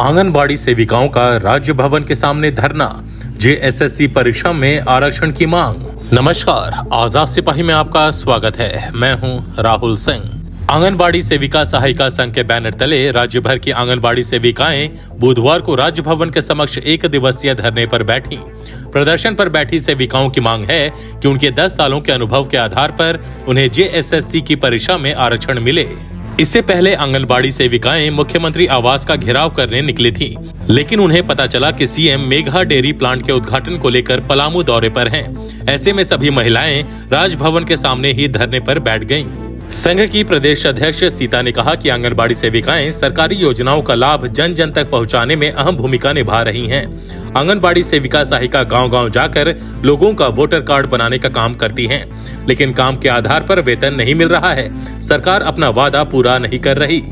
आंगनबाड़ी सेविकाओं का राज्य भवन के सामने धरना। जेएसएससी परीक्षा में आरक्षण की मांग। नमस्कार आज़ाद सिपाही में आपका स्वागत है। मैं हूँ राहुल सिंह। आंगनबाड़ी सेविका सहायिका संघ के बैनर तले राज्य भर की आंगनबाड़ी सेविकाएँ बुधवार को राज्य भवन के समक्ष एक दिवसीय धरने पर बैठी। प्रदर्शन पर बैठी सेविकाओं की मांग है कि उनके 10 सालों के अनुभव के आधार पर उन्हें जेएसएससी की परीक्षा में आरक्षण मिले। इससे पहले आंगनबाड़ी सेविकाएँ मुख्यमंत्री आवास का घेराव करने निकली थी, लेकिन उन्हें पता चला कि सीएम मेघा डेयरी प्लांट के उद्घाटन को लेकर पलामू दौरे पर हैं। ऐसे में सभी महिलाएँ राजभवन के सामने ही धरने पर बैठ गईं। संघ की प्रदेश अध्यक्ष सीता ने कहा कि आंगनबाड़ी सेविकाएँ सरकारी योजनाओं का लाभ जन जन तक पहुँचाने में अहम भूमिका निभा रही हैं। आंगनबाड़ी सेविका सहायिका गांव-गांव जाकर लोगों का वोटर कार्ड बनाने का काम करती हैं, लेकिन काम के आधार पर वेतन नहीं मिल रहा है सरकार अपना वादा पूरा नहीं कर रही